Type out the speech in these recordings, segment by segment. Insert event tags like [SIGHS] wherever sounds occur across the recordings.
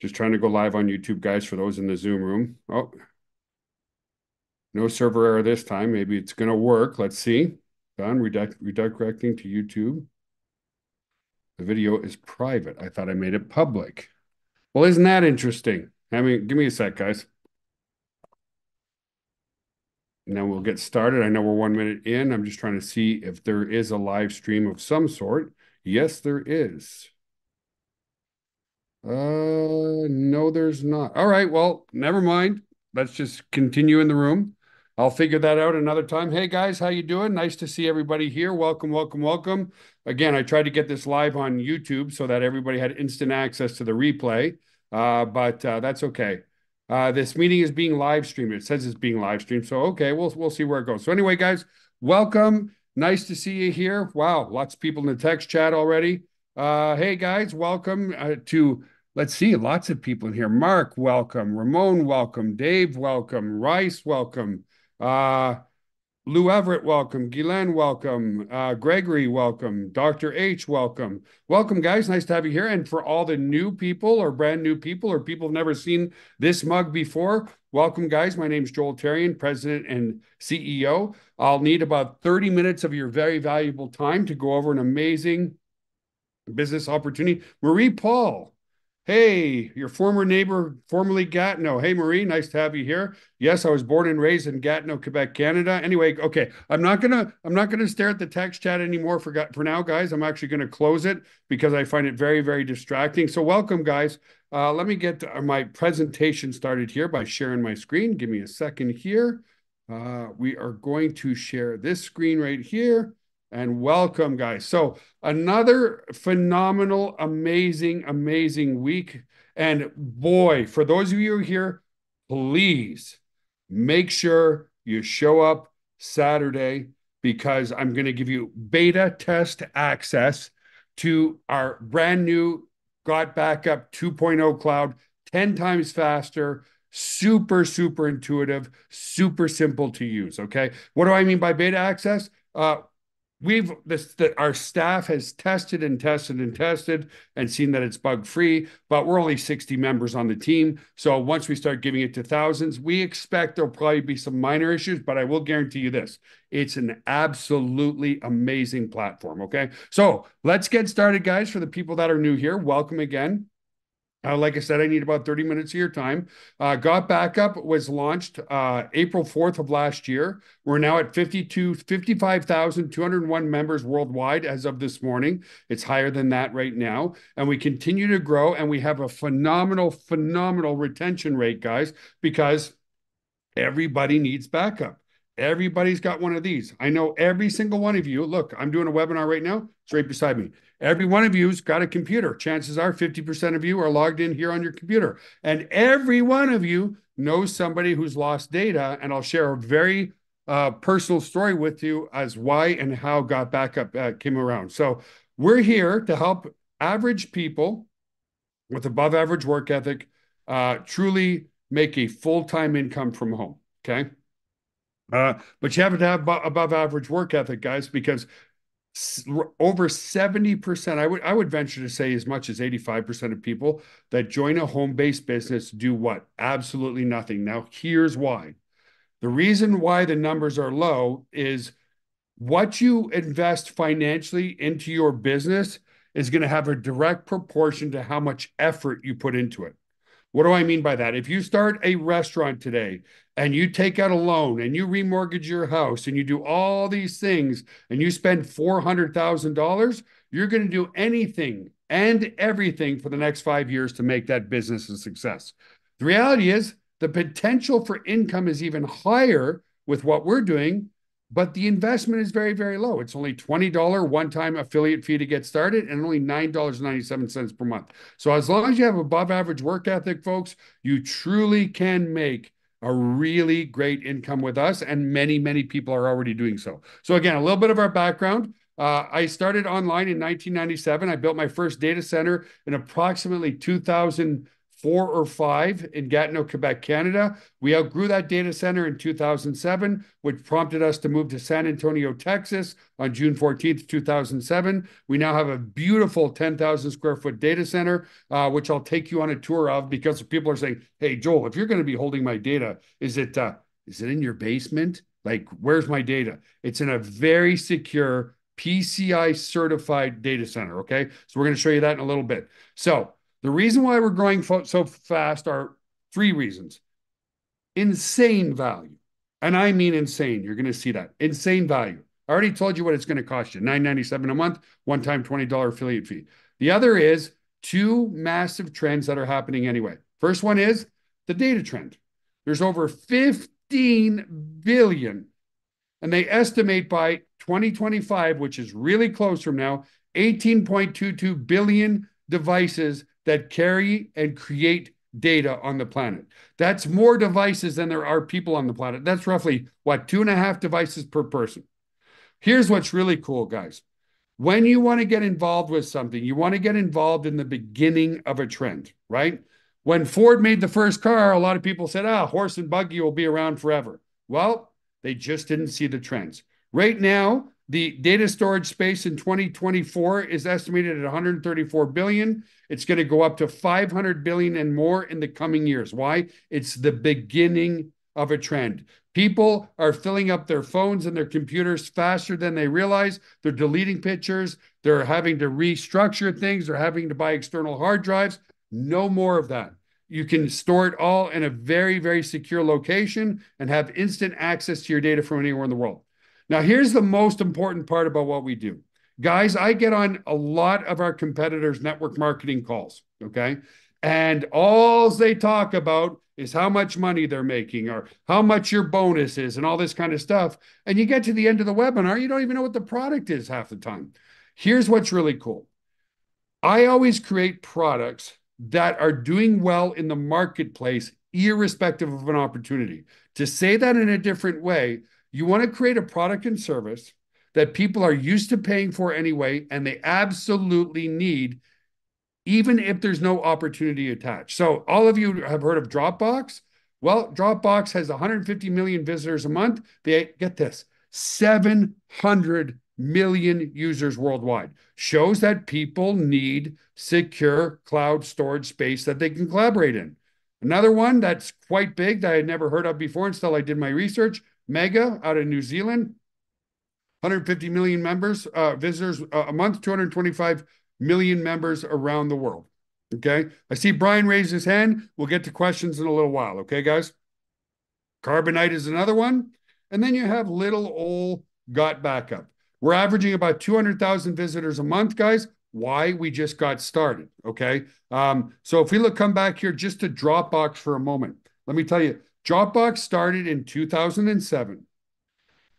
Just trying to go live on YouTube, guys, for those in the Zoom room. Oh, no server error this time. Maybe it's going to work. Let's see. Done. Redirecting to YouTube. The video is private. I thought I made it public. Well, isn't that interesting? I mean, give me a sec, guys. Then we'll get started. I know we're one minute in. I'm just trying to see if there is a live stream of some sort. Yes, there is. Uh, no, there's not. All right, well, never mind. Let's just continue in the room. I'll figure that out another time. Hey guys, how you doing? Nice to see everybody here. Welcome, welcome, welcome. Again, I tried to get this live on YouTube so that everybody had instant access to the replay, uh, but uh, that's okay. Uh, this meeting is being live streamed. It says it's being live streamed, so okay, we'll we'll see where it goes. So anyway, guys, welcome. Nice to see you here. Wow, lots of people in the text chat already. Uh, hey guys, welcome uh, to. Let's see, lots of people in here. Mark, welcome. Ramon, welcome. Dave, welcome. Rice, welcome. Uh, Lou Everett, welcome. Guylaine, welcome. Uh, Gregory, welcome. Dr. H, welcome. Welcome, guys. Nice to have you here. And for all the new people or brand new people or people who've never seen this mug before, welcome, guys. My name is Joel Therien, President and CEO. I'll need about 30 minutes of your very valuable time to go over an amazing business opportunity. Marie Paul, Hey, your former neighbor, formerly Gatineau. Hey, Marie, nice to have you here. Yes, I was born and raised in Gatineau, Quebec, Canada. Anyway, okay, I'm not gonna I'm not gonna stare at the text chat anymore for for now, guys. I'm actually gonna close it because I find it very very distracting. So welcome, guys. Uh, let me get my presentation started here by sharing my screen. Give me a second here. Uh, we are going to share this screen right here and welcome, guys. So, another phenomenal, amazing, amazing week. And boy, for those of you here, please make sure you show up Saturday because I'm going to give you beta test access to our brand new Got Backup 2.0 cloud, 10 times faster, super, super intuitive, super simple to use. Okay. What do I mean by beta access? Uh, we've this that our staff has tested and tested and tested and seen that it's bug free but we're only 60 members on the team. So once we start giving it to thousands we expect there'll probably be some minor issues but i will guarantee you this it's an absolutely amazing platform okay? So let's get started guys for the people that are new here. Welcome again uh, like I said, I need about 30 minutes of your time. Uh, Got Backup was launched uh, April 4th of last year. We're now at 52, 55,201 members worldwide as of this morning. It's higher than that right now. And we continue to grow and we have a phenomenal, phenomenal retention rate, guys, because everybody needs backup. Everybody's got one of these. I know every single one of you. Look, I'm doing a webinar right now. It's right beside me. Every one of you's got a computer. Chances are 50% of you are logged in here on your computer. And every one of you knows somebody who's lost data. And I'll share a very uh, personal story with you as why and how Got Backup uh, came around. So we're here to help average people with above average work ethic uh, truly make a full time income from home. Okay. Uh, but you have to have above average work ethic, guys, because over 70% i would i would venture to say as much as 85% of people that join a home-based business do what? Absolutely nothing. Now here's why. The reason why the numbers are low is what you invest financially into your business is going to have a direct proportion to how much effort you put into it what do I mean by that? If you start a restaurant today and you take out a loan and you remortgage your house and you do all these things and you spend $400,000, you're going to do anything and everything for the next five years to make that business a success. The reality is, the potential for income is even higher with what we're doing but the investment is very, very low. It's only $20 one time affiliate fee to get started and only $9.97 per month. So, as long as you have above average work ethic, folks, you truly can make a really great income with us. And many, many people are already doing so. So, again, a little bit of our background. Uh, I started online in 1997. I built my first data center in approximately 2000- four or five in Gatineau, Quebec, Canada. We outgrew that data center in 2007, which prompted us to move to San Antonio, Texas on June 14th, 2007. We now have a beautiful 10,000 square foot data center, uh, which I'll take you on a tour of because people are saying, hey, Joel, if you're going to be holding my data, is it, uh, is it in your basement? Like, where's my data? It's in a very secure PCI certified data center. Okay. So we're going to show you that in a little bit. So the reason why we're growing so fast are three reasons insane value. And I mean insane. You're going to see that insane value. I already told you what it's going to cost you $9.97 a month, one time $20 affiliate fee. The other is two massive trends that are happening anyway. First one is the data trend. There's over 15 billion, and they estimate by 2025, which is really close from now, 18.22 billion devices that carry and create data on the planet. That's more devices than there are people on the planet. That's roughly what, two and a half devices per person. Here's what's really cool, guys. When you want to get involved with something, you want to get involved in the beginning of a trend, right? When Ford made the first car, a lot of people said, ah, horse and buggy will be around forever. Well, they just didn't see the trends. Right now, the data storage space in 2024 is estimated at 134 billion. It's going to go up to 500 billion and more in the coming years. Why? It's the beginning of a trend. People are filling up their phones and their computers faster than they realize. They're deleting pictures. They're having to restructure things. They're having to buy external hard drives. No more of that. You can store it all in a very, very secure location and have instant access to your data from anywhere in the world. Now, here's the most important part about what we do. Guys, I get on a lot of our competitors' network marketing calls, okay? And all they talk about is how much money they're making or how much your bonus is and all this kind of stuff. And you get to the end of the webinar, you don't even know what the product is half the time. Here's what's really cool I always create products that are doing well in the marketplace, irrespective of an opportunity. To say that in a different way, you want to create a product and service that people are used to paying for anyway, and they absolutely need, even if there's no opportunity attached. So, all of you have heard of Dropbox. Well, Dropbox has 150 million visitors a month. They get this 700 million users worldwide. Shows that people need secure cloud storage space that they can collaborate in. Another one that's quite big that I had never heard of before until I did my research Mega out of New Zealand 150 million members, uh, visitors uh, a month, 225 million members around the world. Okay. I see Brian raise his hand. We'll get to questions in a little while. Okay, guys. Carbonite is another one. And then you have little old got backup. We're averaging about 200,000 visitors a month, guys. Why? We just got started. Okay. Um, so if we look, come back here just to Dropbox for a moment, let me tell you, Dropbox started in 2007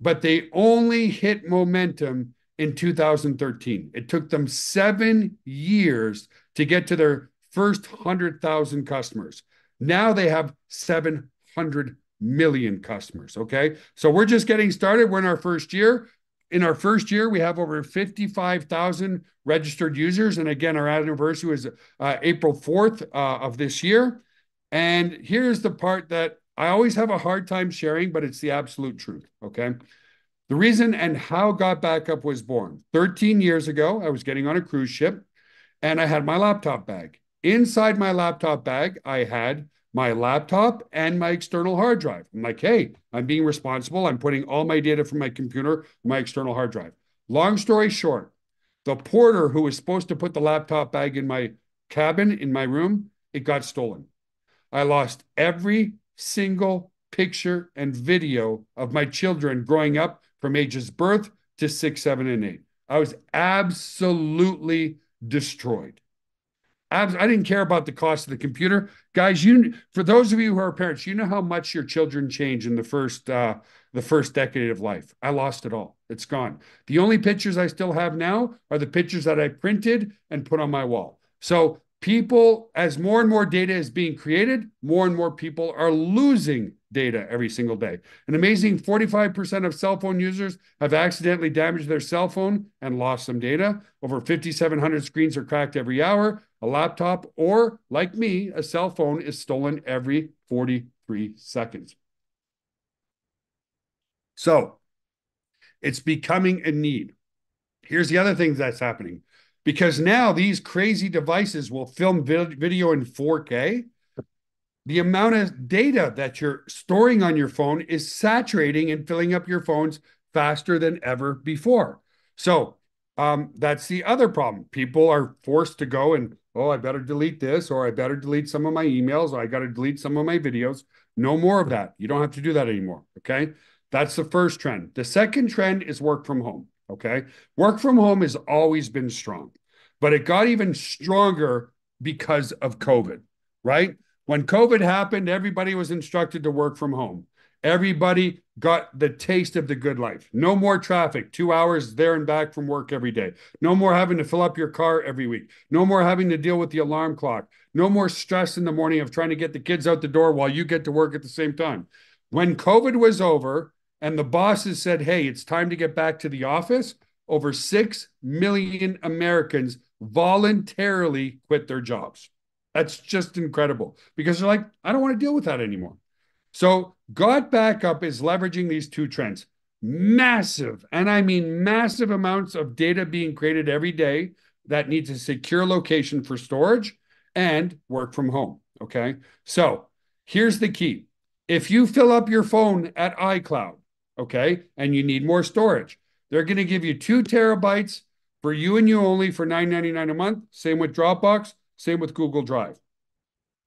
but they only hit momentum in 2013. It took them seven years to get to their first 100,000 customers. Now they have 700 million customers. Okay. So we're just getting started. We're in our first year. In our first year, we have over 55,000 registered users. And again, our anniversary was uh, April 4th uh, of this year. And here's the part that I always have a hard time sharing, but it's the absolute truth. Okay. The reason and how Got Backup was born 13 years ago, I was getting on a cruise ship and I had my laptop bag. Inside my laptop bag, I had my laptop and my external hard drive. I'm like, hey, I'm being responsible. I'm putting all my data from my computer my external hard drive. Long story short, the porter who was supposed to put the laptop bag in my cabin in my room, it got stolen. I lost every single picture and video of my children growing up from ages birth to six, seven, and eight. I was absolutely destroyed. I didn't care about the cost of the computer, guys. You, for those of you who are parents, you know how much your children change in the first uh, the first decade of life. I lost it all. It's gone. The only pictures I still have now are the pictures that I printed and put on my wall. So people, as more and more data is being created, more and more people are losing data every single day. An amazing 45% of cell phone users have accidentally damaged their cell phone and lost some data. Over 5,700 screens are cracked every hour. A laptop, or like me, a cell phone is stolen every 43 seconds. So it's becoming a need. Here's the other thing that's happening because now these crazy devices will film video in 4K. The amount of data that you're storing on your phone is saturating and filling up your phones faster than ever before. So um, that's the other problem. People are forced to go and, oh, I better delete this, or I better delete some of my emails, or I got to delete some of my videos. No more of that. You don't have to do that anymore. Okay. That's the first trend. The second trend is work from home. Okay. Work from home has always been strong, but it got even stronger because of COVID, right? When COVID happened, everybody was instructed to work from home. Everybody got the taste of the good life. No more traffic, two hours there and back from work every day. No more having to fill up your car every week. No more having to deal with the alarm clock. No more stress in the morning of trying to get the kids out the door while you get to work at the same time. When COVID was over, and the bosses said, hey, it's time to get back to the office, over 6 million Americans voluntarily quit their jobs. That's just incredible because they're like, I don't want to deal with that anymore. So, Got Backup is leveraging these two trends massive, and I mean massive amounts of data being created every day that needs a secure location for storage and work from home. Okay. So, here's the key if you fill up your phone at iCloud, okay, and you need more storage. They're going to give you two terabytes for you and you only for $9.99 a month. Same with Dropbox, same with Google Drive.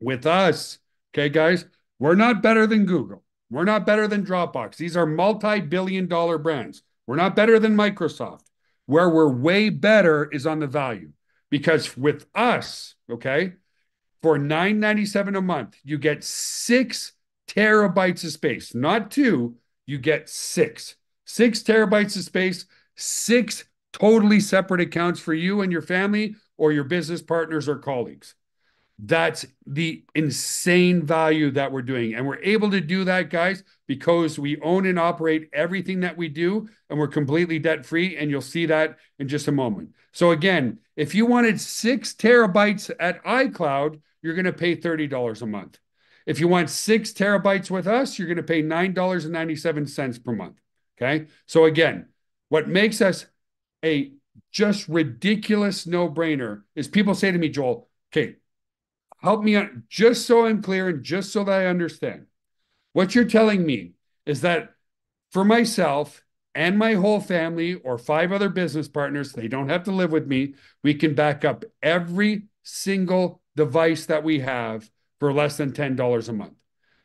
With us, okay, guys, we're not better than Google. We're not better than Dropbox. These are multi billion dollar brands. We're not better than Microsoft. Where we're way better is on the value. Because with us, okay, for $9.97 a month, you get six terabytes of space, not two, you get six. Six terabytes of space, six totally separate accounts for you and your family or your business partners or colleagues. That's the insane value that we're doing. And we're able to do that, guys, because we own and operate everything that we do and we're completely debt free. And you'll see that in just a moment. So, again, if you wanted six terabytes at iCloud, you're going to pay $30 a month. If you want six terabytes with us, you're going to pay $9.97 per month. Okay. So again, what makes us a just ridiculous no brainer is people say to me, Joel, okay, help me out just so I'm clear and just so that I understand. What you're telling me is that for myself and my whole family or five other business partners, they don't have to live with me. We can back up every single device that we have for less than $10 a month.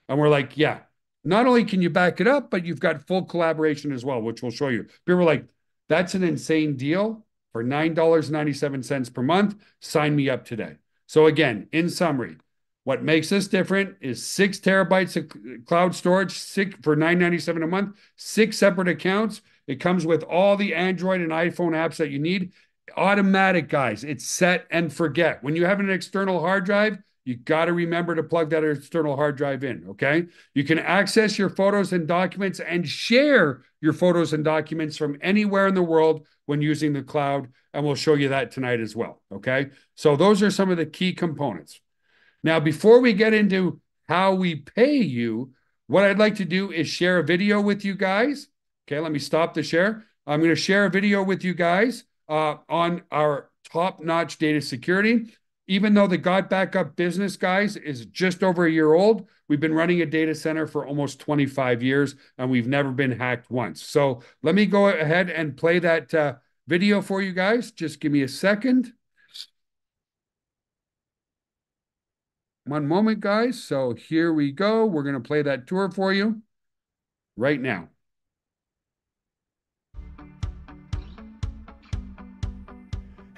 And we're like, yeah, not only can you back it up, but you've got full collaboration as well, which we'll show you. People were like, that's an insane deal for $9.97 per month. Sign me up today. So, again, in summary, what makes us different is six terabytes of cloud storage six, for $9.97 a month, six separate accounts. It comes with all the Android and iPhone apps that you need. Automatic, guys. It's set and forget. When you have an external hard drive, you got to remember to plug that external hard drive in, okay? You can access your photos and documents and share your photos and documents from anywhere in the world when using the cloud, and we'll show you that tonight as well, okay? So those are some of the key components. Now, before we get into how we pay you, what I'd like to do is share a video with you guys. Okay, let me stop the share. I'm going to share a video with you guys uh, on our top-notch data security even though the Got Backup business, guys, is just over a year old, we've been running a data center for almost 25 years and we've never been hacked once. So let me go ahead and play that uh, video for you guys. Just give me a second. One moment, guys. So here we go. We're going to play that tour for you right now.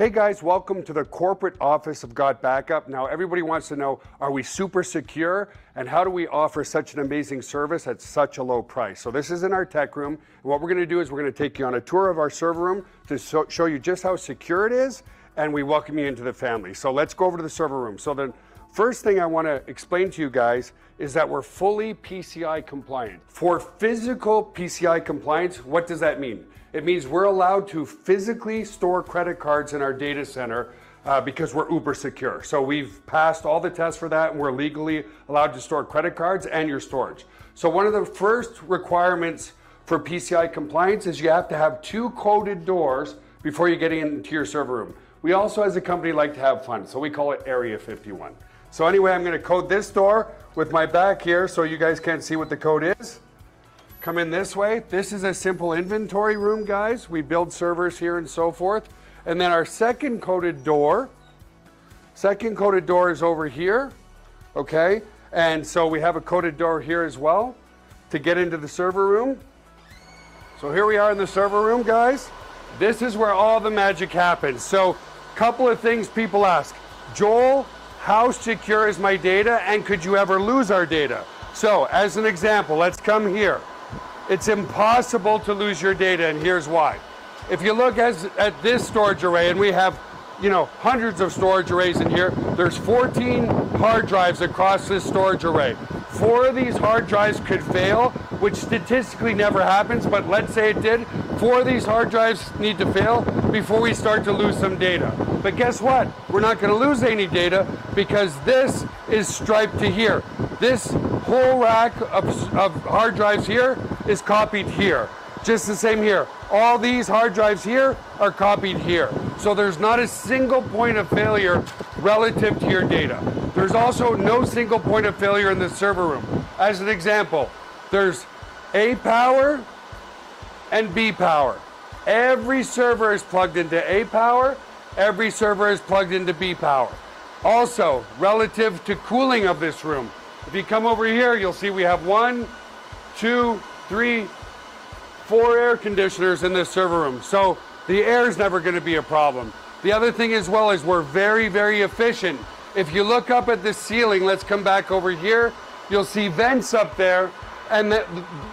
Hey guys, welcome to the corporate office of Got Backup. Now, everybody wants to know are we super secure and how do we offer such an amazing service at such a low price? So, this is in our tech room. And what we're going to do is we're going to take you on a tour of our server room to show you just how secure it is and we welcome you into the family. So let's go over to the server room. So the first thing I want to explain to you guys is that we're fully PCI compliant. For physical PCI compliance, what does that mean? It means we're allowed to physically store credit cards in our data center uh, because we're uber secure. So we've passed all the tests for that and we're legally allowed to store credit cards and your storage. So one of the first requirements for PCI compliance is you have to have two coded doors before you get into your server room. We also as a company like to have fun, so we call it Area 51. So anyway, I'm gonna code this door with my back here so you guys can't see what the code is. Come in this way. This is a simple inventory room, guys. We build servers here and so forth. And then our second coded door, second coded door is over here, okay? And so we have a coded door here as well to get into the server room. So here we are in the server room, guys. This is where all the magic happens. So couple of things people ask. Joel, how secure is my data and could you ever lose our data? So as an example, let's come here. It's impossible to lose your data and here's why. If you look as, at this storage array, and we have you know, hundreds of storage arrays in here. There's 14 hard drives across this storage array. Four of these hard drives could fail, which statistically never happens, but let's say it did. Four of these hard drives need to fail before we start to lose some data. But guess what? We're not going to lose any data because this is striped to here. This whole rack of, of hard drives here is copied here. Just the same here. All these hard drives here are copied here. So there's not a single point of failure relative to your data. There's also no single point of failure in the server room. As an example, there's A power and B power. Every server is plugged into A power, every server is plugged into B power. Also, relative to cooling of this room, if you come over here, you'll see we have one, two, three, four air conditioners in this server room. So the air is never going to be a problem. The other thing as well is we're very, very efficient. If you look up at the ceiling, let's come back over here, you'll see vents up there, and the,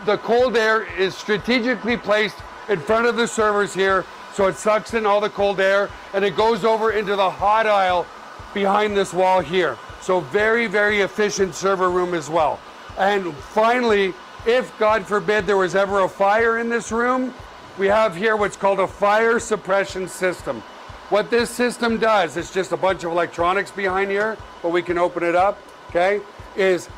the cold air is strategically placed in front of the servers here, so it sucks in all the cold air, and it goes over into the hot aisle behind this wall here. So very, very efficient server room as well. And finally, if, God forbid, there was ever a fire in this room, we have here what's called a fire suppression system. What this system does, it's just a bunch of electronics behind here, but we can open it up, okay, is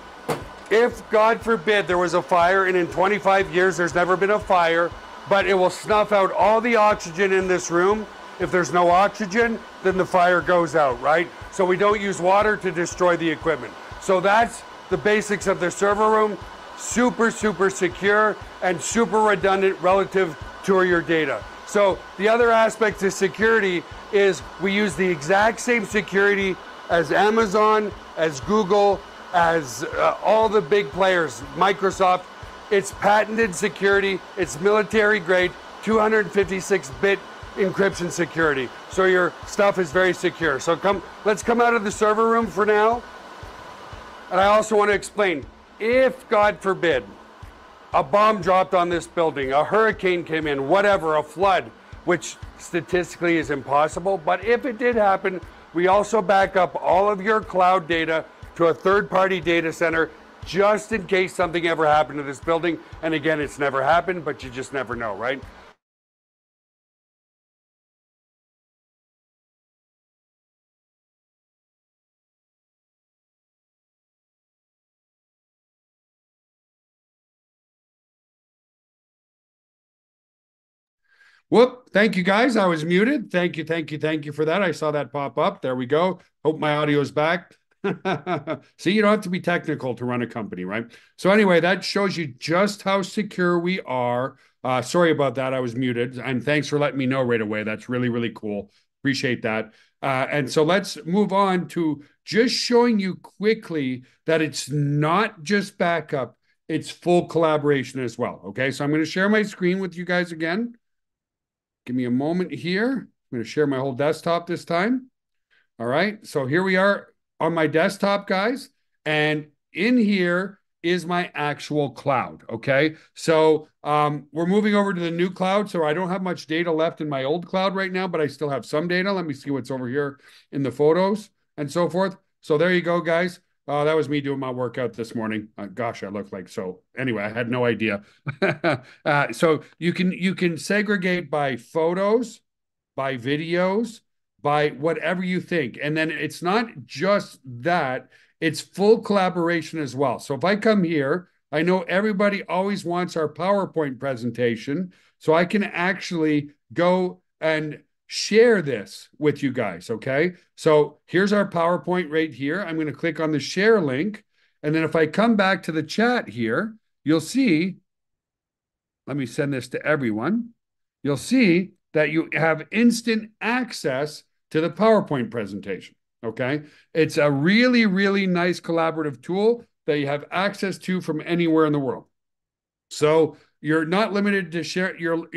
if, God forbid, there was a fire, and in 25 years there's never been a fire, but it will snuff out all the oxygen in this room. If there's no oxygen, then the fire goes out, right? So we don't use water to destroy the equipment. So that's the basics of the server room super, super secure and super redundant relative to your data. So the other aspect to security is we use the exact same security as Amazon, as Google, as uh, all the big players, Microsoft. It's patented security, it's military grade, 256 bit encryption security. So your stuff is very secure. So come, let's come out of the server room for now. And I also want to explain if, God forbid, a bomb dropped on this building, a hurricane came in, whatever, a flood, which statistically is impossible, but if it did happen, we also back up all of your cloud data to a third party data center just in case something ever happened to this building. And again, it's never happened, but you just never know, right? Whoop. Thank you guys. I was muted. Thank you. Thank you. Thank you for that. I saw that pop up. There we go. Hope my audio is back. [LAUGHS] See, you don't have to be technical to run a company, right? So, anyway, that shows you just how secure we are. Uh, sorry about that. I was muted. And thanks for letting me know right away. That's really, really cool. Appreciate that. Uh, and so let's move on to just showing you quickly that it's not just backup, it's full collaboration as well. Okay. So I'm going to share my screen with you guys again. Give me a moment here. I'm going to share my whole desktop this time. All right. So here we are on my desktop, guys. And in here is my actual cloud. Okay. So um, we're moving over to the new cloud. So I don't have much data left in my old cloud right now, but I still have some data. Let me see what's over here in the photos and so forth. So there you go, guys. Uh, that was me doing my workout this morning. Uh, gosh, I look like so. Anyway, I had no idea. [LAUGHS] uh, so you can you can segregate by photos, by videos, by whatever you think, and then it's not just that; it's full collaboration as well. So if I come here, I know everybody always wants our PowerPoint presentation, so I can actually go and share this with you guys. Okay. So here's our PowerPoint right here. I'm going to click on the share link. And then if I come back to the chat here, you'll see, let me send this to everyone. You'll see that you have instant access to the PowerPoint presentation. Okay. It's a really, really nice collaborative tool that you have access to from anywhere in the world. So you're not limited to share your,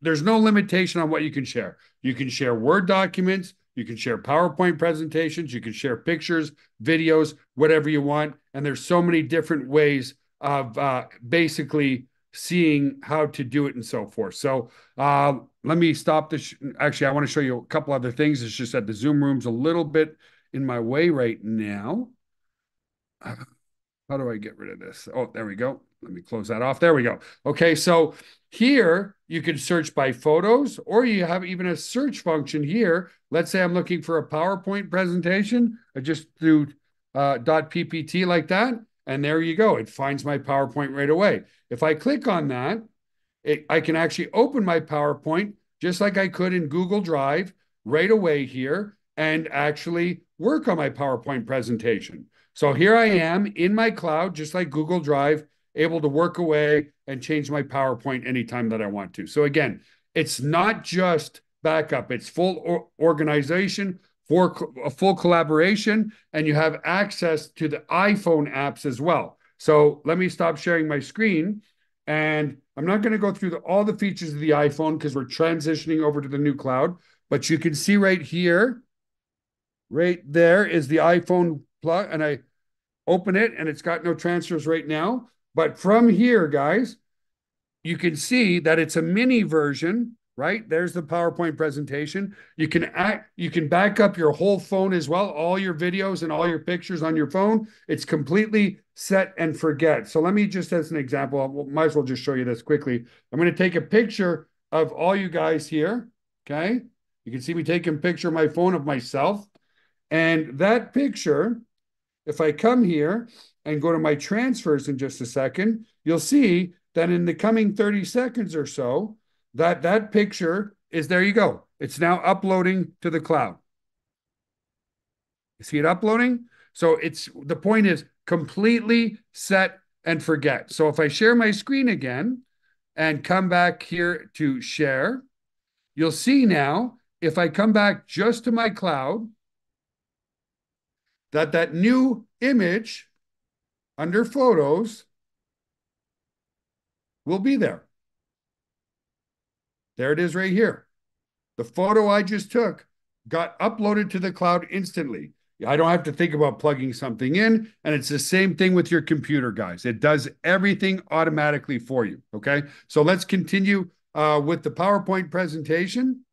there's no limitation on what you can share. You can share word documents you can share powerpoint presentations you can share pictures videos whatever you want. And there's so many different ways of uh, basically seeing how to do it and so forth. So uh, let me stop this. Actually i want to show you a couple other things. It's just that the zoom room's a little bit in my way right now. [SIGHS] How do i get rid of this? Oh there we go let me close that off. There we go. Okay, so here you can search by photos, or you have even a search function here. Let's say I'm looking for a PowerPoint presentation. I just do uh, .ppt like that, and there you go. It finds my PowerPoint right away. If I click on that, it, I can actually open my PowerPoint just like I could in Google Drive right away here and actually work on my PowerPoint presentation. So here I am in my cloud, just like Google Drive, able to work away and change my PowerPoint anytime that I want to. So again, it's not just backup, it's full or organization, for a full collaboration, and you have access to the iPhone apps as well. So let me stop sharing my screen. And I'm not going to go through the, all the features of the iPhone because we're transitioning over to the new cloud. But you can see right here, right there is the iPhone plug. And I open it and it's got no transfers right now. But from here, guys, you can see that it's a mini version, right? There's the PowerPoint presentation. You can act, you can back up your whole phone as well, all your videos and all your pictures on your phone. It's completely set and forget. So let me just as an example, I might as well just show you this quickly. I'm going to take a picture of all you guys here. Okay. You can see me taking a picture of my phone of myself. And that picture, if I come here and go to my transfers in just a second, you'll see that in the coming 30 seconds or so, that that picture is there you go. It's now uploading to the cloud. See it uploading? So it's the point is completely set and forget. So if I share my screen again and come back here to share, you'll see now if I come back just to my cloud that that new image under photos will be there. There it is right here. The photo I just took got uploaded to the cloud instantly. I don't have to think about plugging something in. And it's the same thing with your computer, guys. It does everything automatically for you. Okay. So let's continue uh, with the PowerPoint presentation.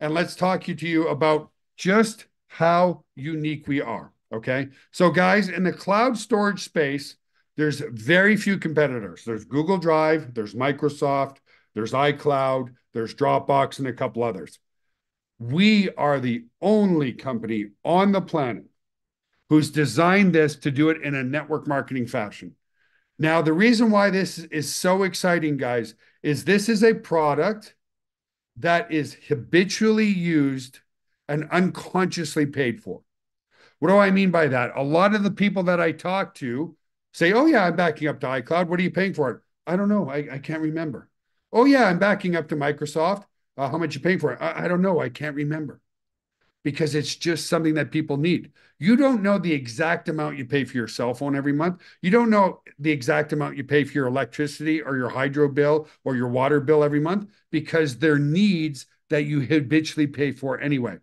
And let's talk to you about just how unique we are. Okay. So, guys, in the cloud storage space, there's very few competitors. There's Google Drive, there's Microsoft, there's iCloud, there's Dropbox, and a couple others. We are the only company on the planet who's designed this to do it in a network marketing fashion. Now, the reason why this is so exciting, guys, is this is a product that is habitually used and unconsciously paid for. What do I mean by that? A lot of the people that I talk to say, Oh, yeah, I'm backing up to iCloud. What are you paying for it? I don't know. I, I can't remember. Oh, yeah, I'm backing up to Microsoft. Uh, how much you paying for it? I, I don't know. I can't remember because it's just something that people need. You don't know the exact amount you pay for your cell phone every month. You don't know the exact amount you pay for your electricity or your hydro bill or your water bill every month because they're needs that you habitually pay for anyway.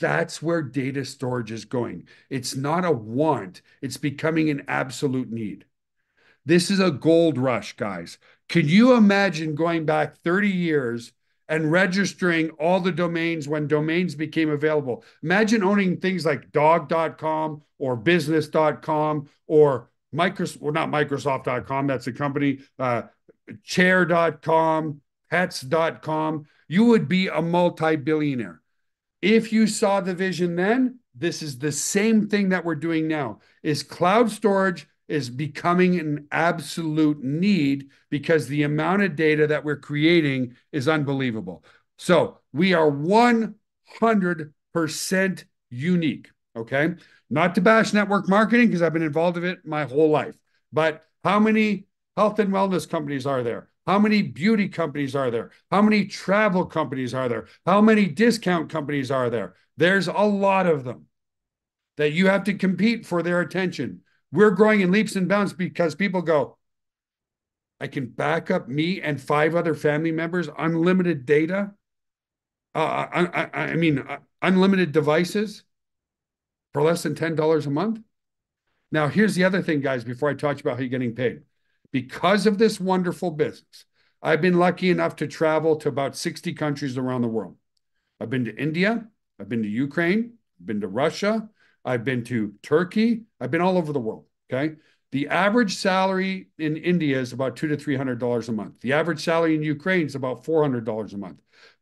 That's where data storage is going. It's not a want, it's becoming an absolute need. This is a gold rush, guys. Can you imagine going back 30 years and registering all the domains when domains became available? Imagine owning things like dog.com or business.com or Microsoft, well, not Microsoft.com, that's a company, uh, chair.com, pets.com. You would be a multi billionaire. If you saw the vision then, this is the same thing that we're doing now is cloud storage is becoming an absolute need because the amount of data that we're creating is unbelievable. So we are 100% unique. Okay. Not to bash network marketing because I've been involved in it my whole life, but how many health and wellness companies are there? How many beauty companies are there? How many travel companies are there? How many discount companies are there? There's a lot of them that you have to compete for their attention. We're growing in leaps and bounds because people go, I can back up me and five other family members, unlimited data. Uh, I, I, I mean, uh, unlimited devices for less than $10 a month. Now, here's the other thing, guys, before I talk about how you're getting paid because of this wonderful business, I've been lucky enough to travel to about 60 countries around the world. I've been to India, I've been to Ukraine, I've been to Russia, I've been to Turkey, I've been all over the world. Okay. The average salary in India is about two to three hundred dollars a month. The average salary in Ukraine is about four hundred dollars a month.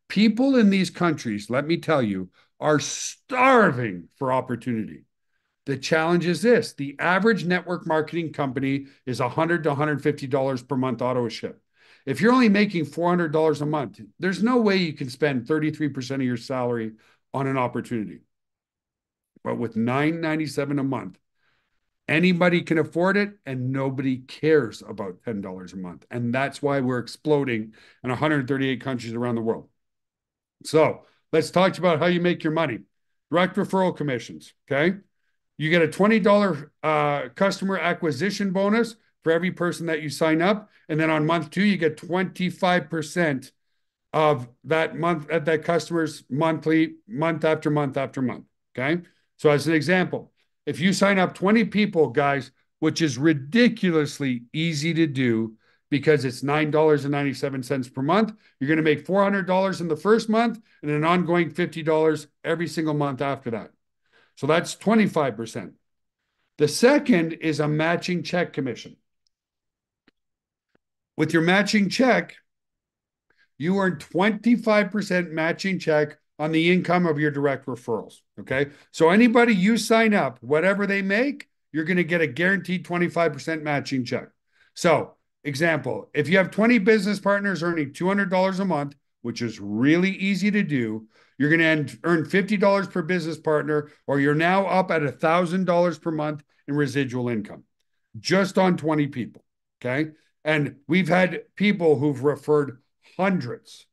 People in these countries, let me tell you, are starving for opportunity. The challenge is this the average network marketing company is 100 to $150 per month auto ship. If you're only making $400 a month, there's no way you can spend 33% of your salary on an opportunity. But with 997 a month, anybody can afford it and nobody cares about $10 a month. And that's why we're exploding in 138 countries around the world. So let's talk about how you make your money. Direct referral commissions. Okay. You get a $20 uh, customer acquisition bonus for every person that you sign up. And then on month two, you get 25% of that month at that customer's monthly, month after month after month. Okay. So, as an example, if you sign up 20 people, guys, which is ridiculously easy to do because it's $9.97 per month, you're going to make $400 in the first month and an ongoing $50 every single month after that. So that's 25%. The second is a matching check commission. With your matching check, you earn 25% matching check on the income of your direct referrals. Okay. So anybody you sign up, whatever they make, you're going to get a guaranteed 25% matching check. So, example, if you have 20 business partners earning $200 a month, which is really easy to do, you're going to earn $50 per business partner, or you're now up at $1,000 per month in residual income just on 20 people. Okay. And we've had people who've referred hundreds,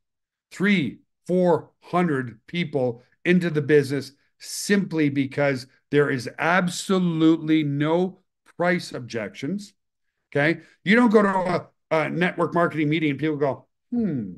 three, 400 people into the business simply because there is absolutely no price objections. Okay. You don't go to a, a network marketing meeting and people go, hmm,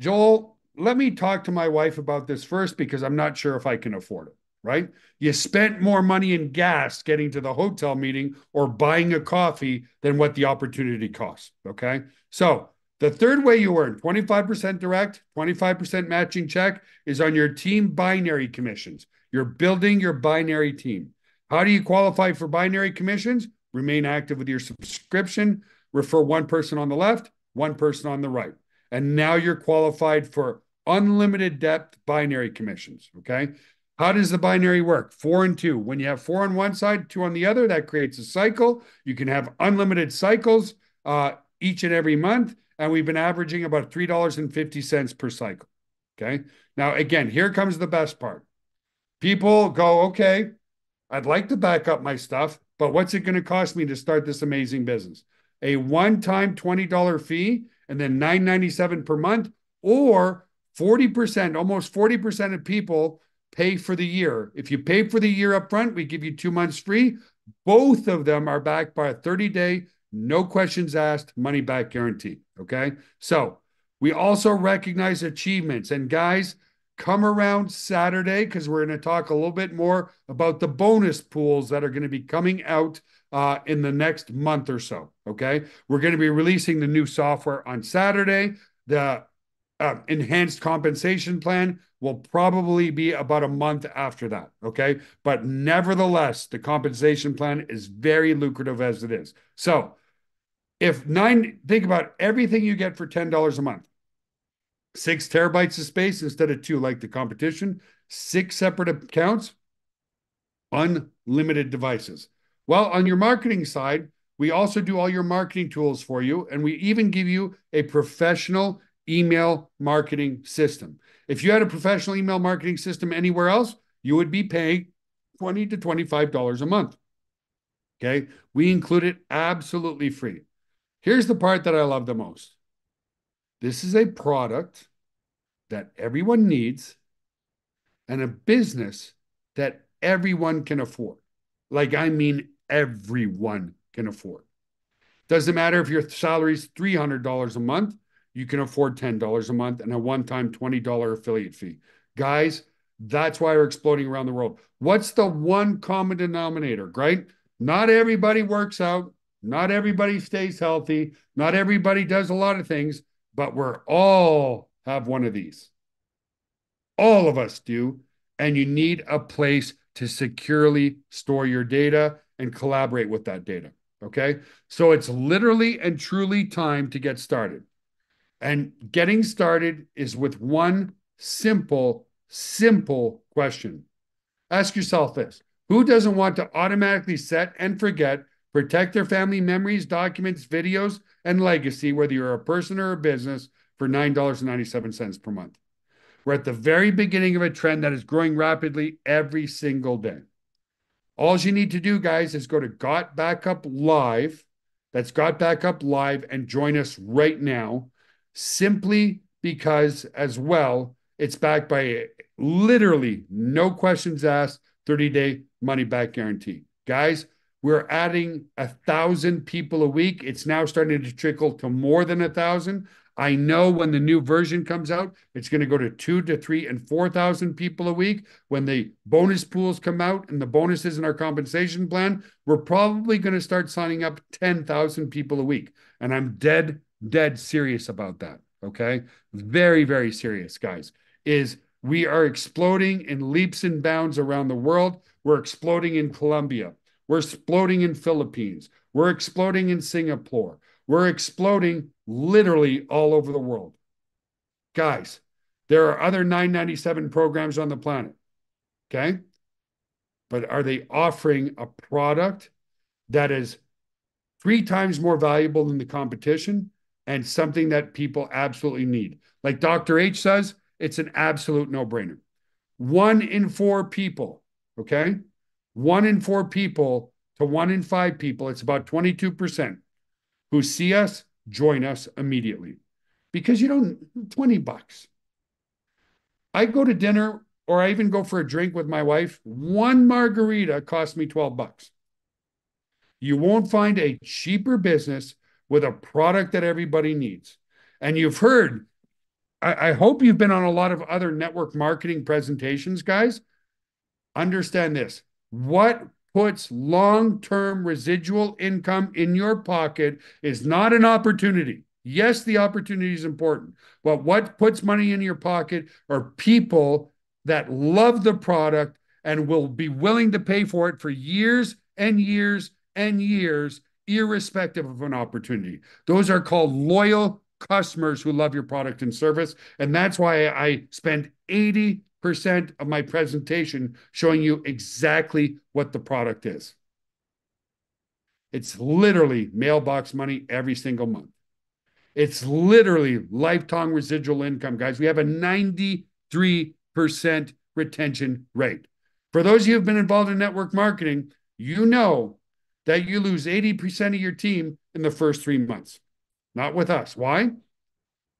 Joel, let me talk to my wife about this first because I'm not sure if I can afford it, right? You spent more money in gas getting to the hotel meeting or buying a coffee than what the opportunity costs. Okay. So the third way you earn 25% direct, 25% matching check is on your team binary commissions. You're building your binary team. How do you qualify for binary commissions? Remain active with your subscription, refer one person on the left, one person on the right. And now you're qualified for unlimited depth binary commissions. Okay. How does the binary work? Four and two. When you have four on one side, two on the other, that creates a cycle. You can have unlimited cycles uh, each and every month. And we've been averaging about $3.50 per cycle. Okay. Now, again, here comes the best part. People go, okay, I'd like to back up my stuff, but what's it going to cost me to start this amazing business? A one time $20 fee and then $9.97 per month, or 40%, almost 40% of people pay for the year. If you pay for the year up front, we give you two months free. Both of them are backed by a 30 day, no questions asked, money back guarantee. Okay. So we also recognize achievements. And guys, come around Saturday because we're going to talk a little bit more about the bonus pools that are going to be coming out uh, in the next month or so. Okay. We're going to be releasing the new software on Saturday. The uh, enhanced compensation plan will probably be about a month after that. Okay. But nevertheless, the compensation plan is very lucrative as it is. So if nine, think about everything you get for $10 a month six terabytes of space instead of two, like the competition, six separate accounts, unlimited devices. Well, on your marketing side, we also do all your marketing tools for you, and we even give you a professional email marketing system. If you had a professional email marketing system anywhere else, you would be paying 20 to $25 a month. Okay. We include it absolutely free. Here's the part that I love the most this is a product that everyone needs and a business that everyone can afford. Like, I mean, everyone can afford. Doesn't matter if your salary is $300 a month, you can afford $10 a month and a one time $20 affiliate fee. Guys, that's why we're exploding around the world. What's the one common denominator, right? Not everybody works out. Not everybody stays healthy. Not everybody does a lot of things, but we're all have one of these. All of us do. And you need a place to securely store your data and collaborate with that data. Okay. So it's literally and truly time to get started. And getting started is with one simple, simple question. Ask yourself this Who doesn't want to automatically set and forget, protect their family memories, documents, videos, and legacy, whether you're a person or a business, for $9.97 per month? We're at the very beginning of a trend that is growing rapidly every single day. All you need to do, guys, is go to Got Backup Live. That's Got Backup Live and join us right now, simply because, as well, it's backed by literally no questions asked, 30 day money back guarantee. Guys, we're adding a thousand people a week. It's now starting to trickle to more than a thousand. I know when the new version comes out, it's going to go to two to three and 4,000 people a week. When the bonus pools come out and the bonuses in our compensation plan, we're probably going to start signing up 10,000 people a week. And I'm dead, dead serious about that. Okay. Very, very serious, guys. Is we are exploding in leaps and bounds around the world. We're exploding in Colombia. We're exploding in Philippines. We're exploding in Singapore. We're exploding literally all over the world. Guys, there are other 997 programs on the planet. Okay. But are they offering a product that is three times more valuable than the competition and something that people absolutely need? Like Dr. H says, it's an absolute no brainer. One in four people, okay? One in four people to one in five people, it's about 22% who see us join us immediately because you don't 20 bucks. I go to dinner or I even go for a drink with my wife. One margarita costs me 12 bucks. You won't find a cheaper business with a product that everybody needs. And you've heard, I, I hope you've been on a lot of other network marketing presentations, guys. Understand this. What puts long term residual income in your pocket is not an opportunity. Yes, the opportunity is important, but what puts money in your pocket are people that love the product and will be willing to pay for it for years and years and years, irrespective of an opportunity. Those are called loyal customers who love your product and service. And that's why I spend 80 percent of my presentation showing you exactly what the product is. It's literally mailbox money every single month. It's literally lifetime residual income, guys. We have a 93% retention rate. For those of you who've been involved in network marketing, you know that you lose 80% of your team in the first three months. Not with us. Why?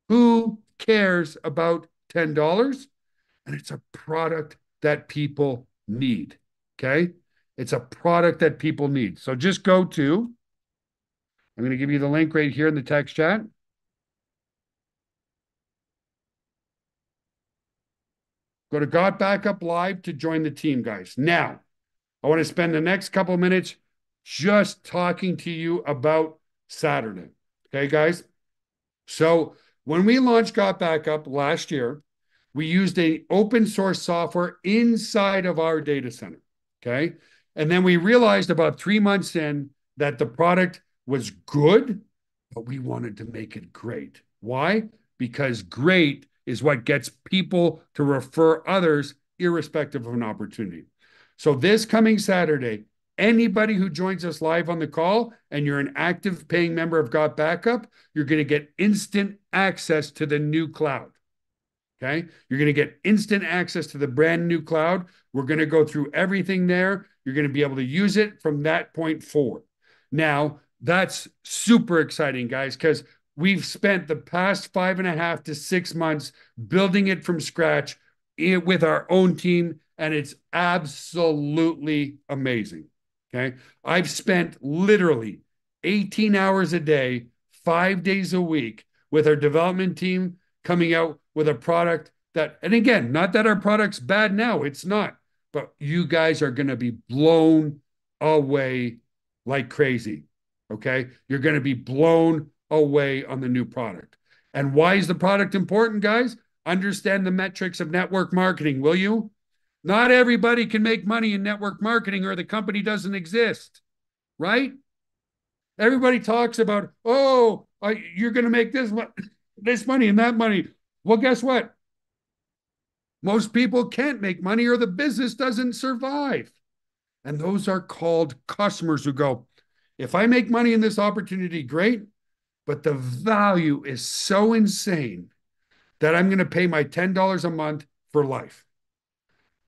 Who cares about $10? and it's a product that people need. Okay. It's a product that people need. So just go to, I'm going to give you the link right here in the text chat. Go to Got Backup Live to join the team, guys. Now, I want to spend the next couple minutes just talking to you about Saturday. Okay, guys? So when we launched Got Backup last year, we used a open source software inside of our data center. Okay. And then we realized about three months in that the product was good, but we wanted to make it great. Why? Because great is what gets people to refer others, irrespective of an opportunity. So, this coming Saturday, anybody who joins us live on the call and you're an active paying member of Got Backup, you're going to get instant access to the new cloud. Okay. You're going to get instant access to the brand new cloud. We're going to go through everything there. You're going to be able to use it from that point forward. Now, that's super exciting, guys, because we've spent the past five and a half to six months building it from scratch eh, with our own team, and it's absolutely amazing. Okay. I've spent literally 18 hours a day, five days a week with our development team coming out with a product that, and again, not that our product's bad now, it's not, but you guys are going to be blown away like crazy. Okay. You're going to be blown away on the new product. And why is the product important, guys? Understand the metrics of network marketing, will you? Not everybody can make money in network marketing or the company doesn't exist, right? Everybody talks about, oh, you're going to make this, this money and that money. Well, guess what? Most people can't make money or the business doesn't survive. And those are called customers who go, if I make money in this opportunity, great. But the value is so insane that I'm going to pay my $10 a month for life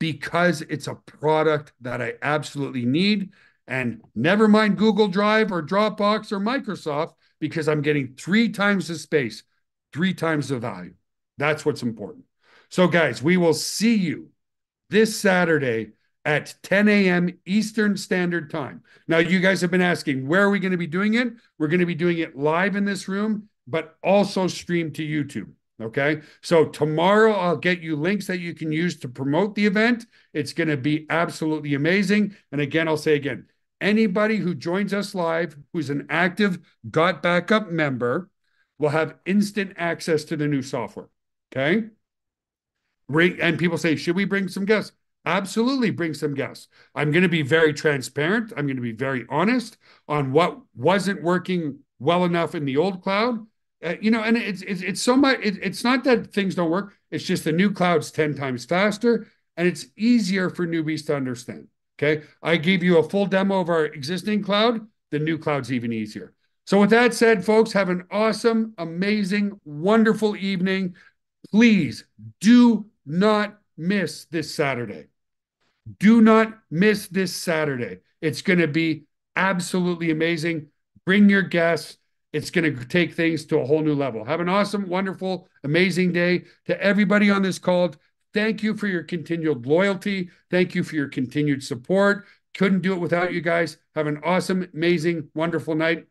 because it's a product that I absolutely need. And never mind Google Drive or Dropbox or Microsoft because I'm getting three times the space, three times the value. That's what's important. So, guys, we will see you this Saturday at 10 a.m. Eastern Standard Time. Now, you guys have been asking, where are we going to be doing it? We're going to be doing it live in this room, but also streamed to YouTube. Okay. So, tomorrow I'll get you links that you can use to promote the event. It's going to be absolutely amazing. And again, I'll say again, anybody who joins us live who's an active Got Backup member will have instant access to the new software. Okay. Bring, and people say, should we bring some guests? Absolutely bring some guests. I'm going to be very transparent. I'm going to be very honest on what wasn't working well enough in the old cloud. Uh, you know, and it's, it's, it's so much, it, it's not that things don't work. It's just the new cloud's 10 times faster and it's easier for newbies to understand. Okay. I gave you a full demo of our existing cloud. The new cloud's even easier. So, with that said, folks, have an awesome, amazing, wonderful evening. Please do not miss this Saturday. Do not miss this Saturday. It's going to be absolutely amazing. Bring your guests. It's going to take things to a whole new level. Have an awesome, wonderful, amazing day. To everybody on this call, thank you for your continued loyalty. Thank you for your continued support. Couldn't do it without you guys. Have an awesome, amazing, wonderful night.